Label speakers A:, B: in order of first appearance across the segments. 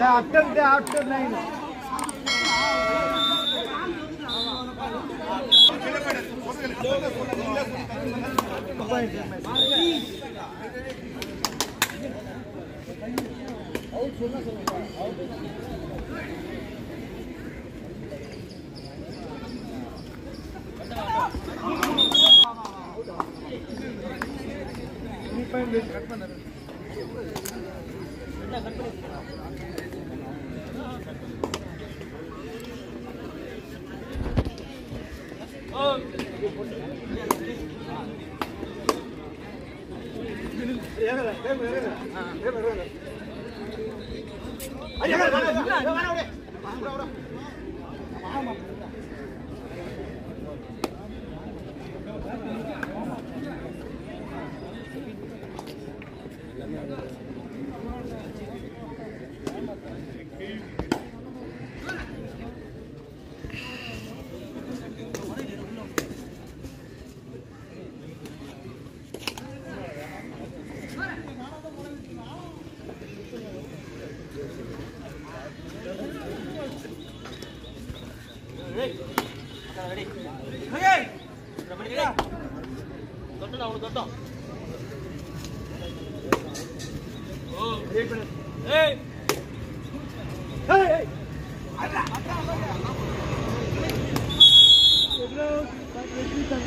A: after the after nine.
B: Out.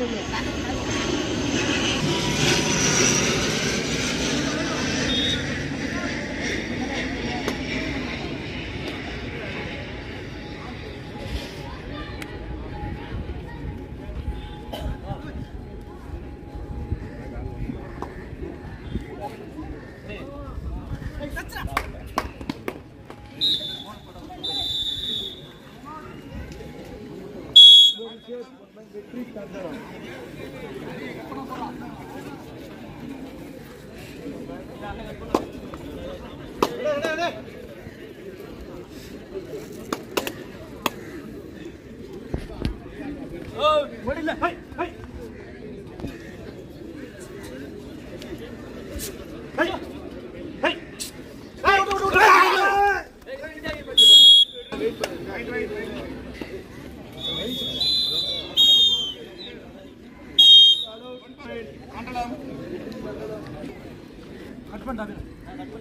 B: dulu. ね。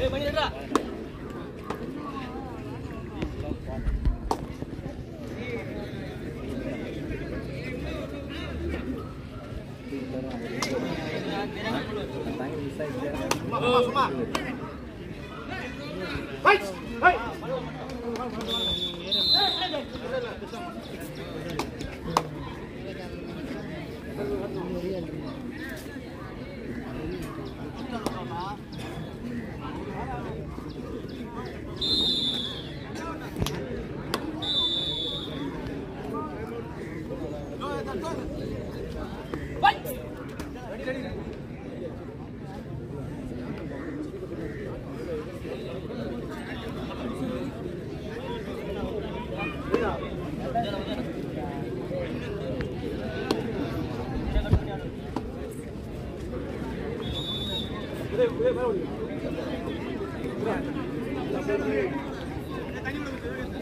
B: ఏ బండి ఎక్కడ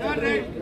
B: Correto.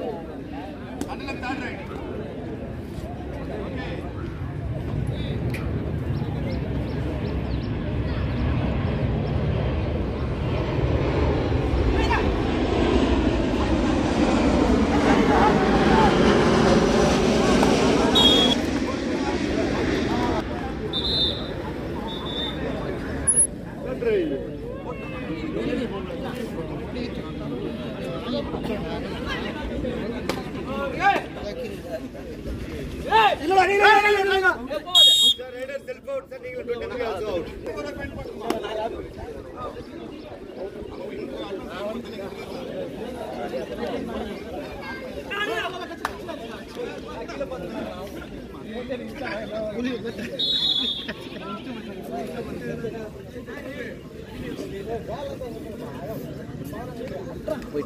B: Wait.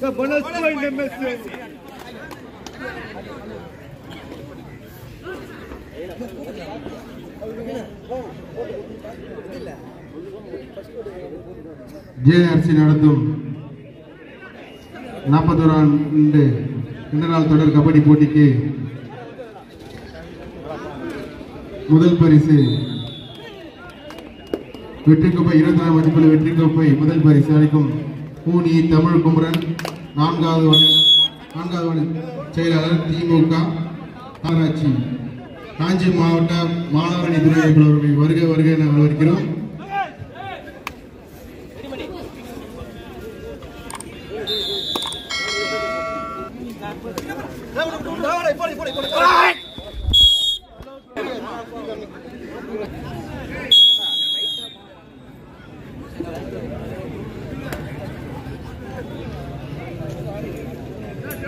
B: The bonus point MS.
C: JRC நடத்தும் இந்த நாள் தொடர் கபடி போட்டிக்கு முதல் பரிசு. வெற்றி கோப்பை இருபத்தி நாலு வெற்றி கோப்பை முதல் பரிசு அளிக்கும் பூனி தமிழ் குமரன். நான்காவது நான்காவது செயலாளர் திமுக ஆராய்ச்சி. காஞ்சி மாவட்ட மாணவரணி துறை இயக்குனர் அவர்களை வருக வருகை நாங்கள் வருகிறோம்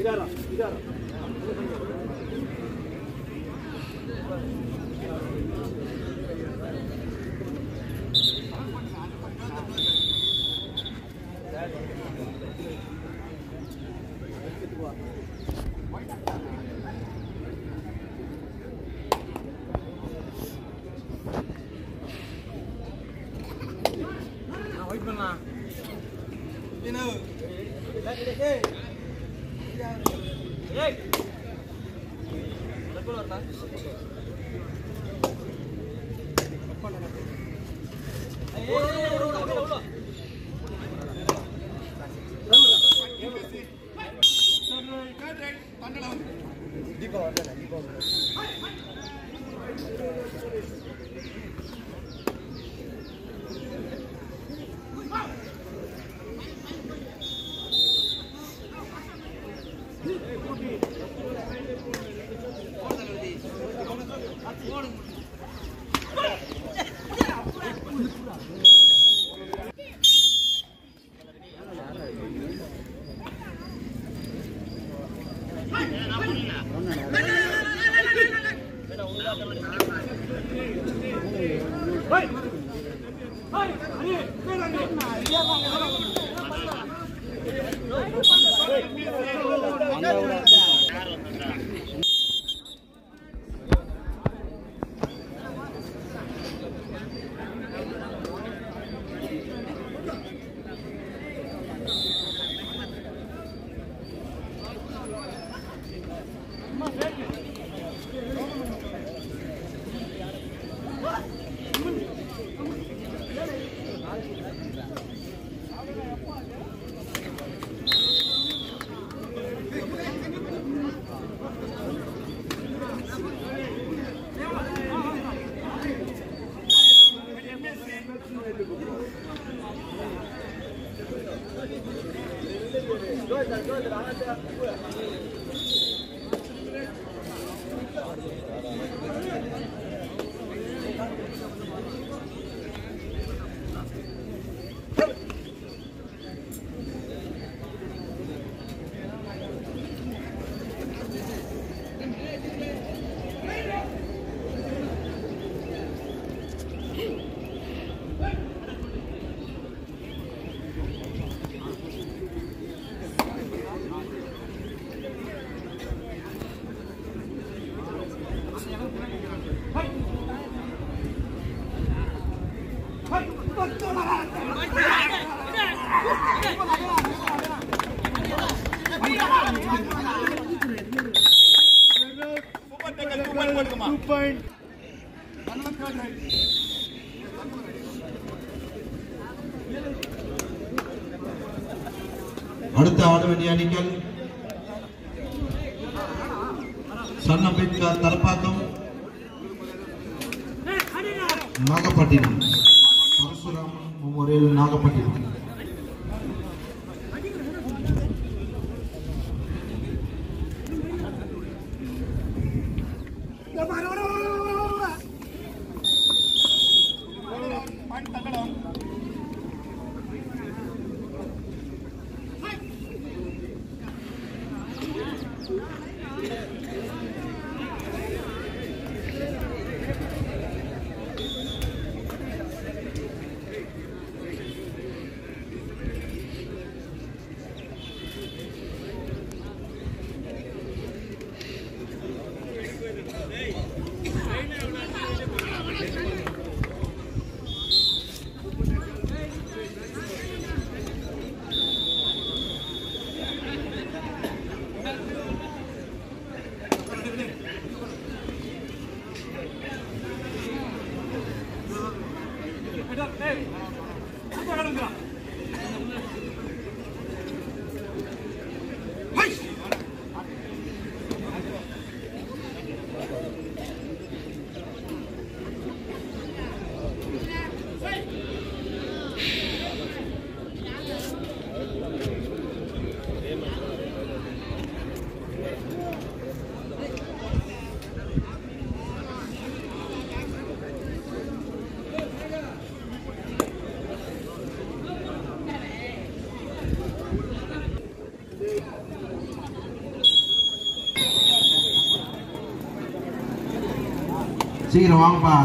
A: ಇದಾರ ಇದಾರ Thank you. Hey! Hey! 我嘞！啊 Thank you.
D: அடுத்த ஆட வேண்டிய அணிகள் சன் அம்பேத்கர் நாகப்பட்டினம் பரசுராம் மெமோரியல் நாகப்பட்டினம் சீக்கிரம் வாங்கப்பா.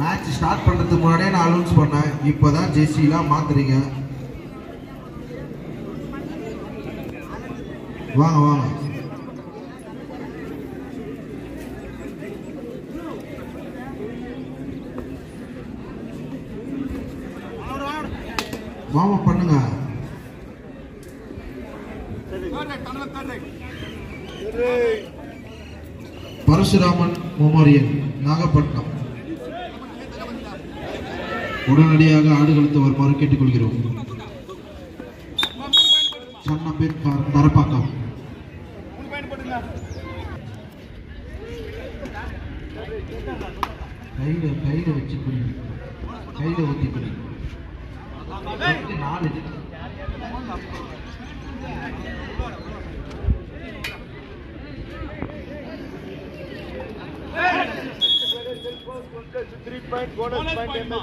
D: மேட்ச் ஸ்டார்ட் பண்ணுறதுக்கு முன்னாடியே நான் அனௌன்ஸ் பண்ணேன். இப்போ தான் ஜெர்சிலாம் மாத்துறீங்க. வாங்க வாங்க. வாமா பண்ணுங்க. பரசுராமன் மெமோரியல் நாகப்பட்டினம். உடனடியாக ஆடுகளுக்கு வருமாறு கேட்டுக்கொள்கிறோம். சன் தரப்பாக்கம் கையில கையில வச்சு குடி. கையில ஊத்தி குடி. நாலு.
A: த்ரீ பாயிண்ட் போனஸ் பாயிண்ட்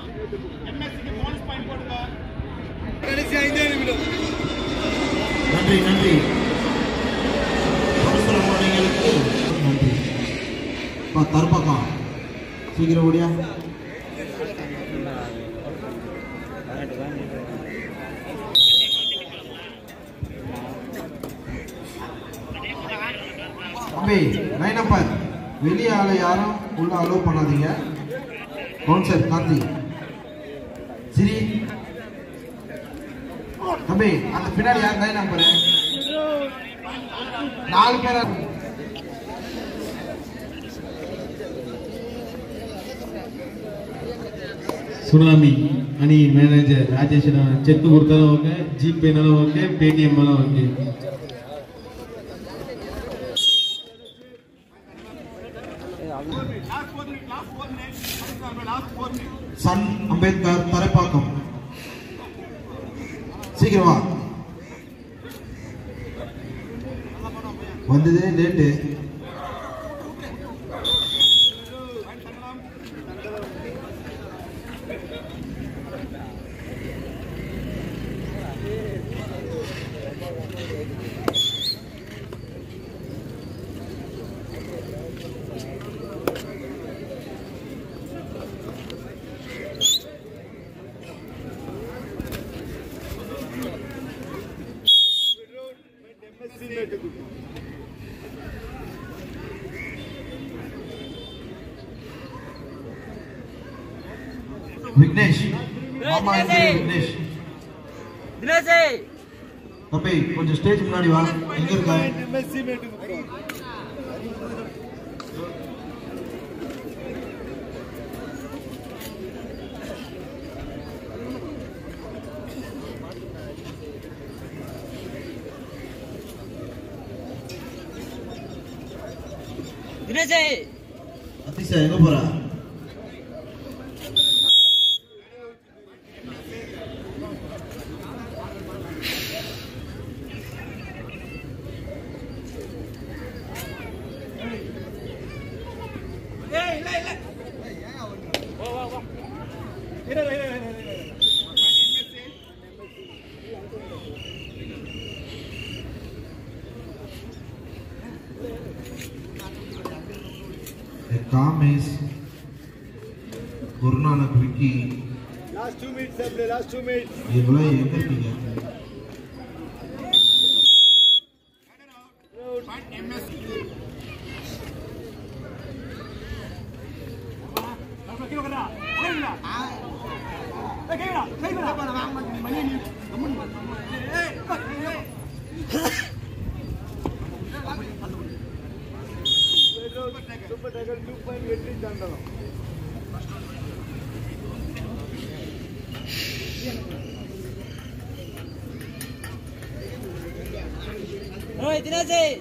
A: கடைசி ஐந்தே நிமிடம்.
D: நன்றி நன்றி. பரசுராமன் அணிகளுக்கு நன்றி. பா தரப்பாக்கம் சீக்கிரம் ஓடியா. தம்பி நைன் நம்பர் வெளியே ஆளை யாரும் உள்ள அலோவ் பண்ணாதீங்க. கவுன்சிலர் கார்த்தி சிரி தம்பி அந்த பின்னாடி யார் நைன் நம்பர் நாலு பேர்?
C: சுனாமி அணி மேனேஜர் ராஜேஷ் செக் கொடுத்தாலும் ஓகே ஜிபேனாலும் ஓகே பேடிஎம்னாலும் ஓகே
D: சன் அம்பேத்கர் தரைப்பாக்கம். சீக்கிரமா வந்ததே லேட்டு विघ्नेश மாமா விக்னேஷ்
E: தினேஷ்
D: தம்பி கொஞ்சம் ஸ்டேஜ் முன்னாடி வா எங்க இருக்க
F: தினேஷ்
D: அதிசா எங்க போறா
G: two minutes have play, last two minutes. Super Tiger 2.8 down
F: the line.
D: 喂，丁大姐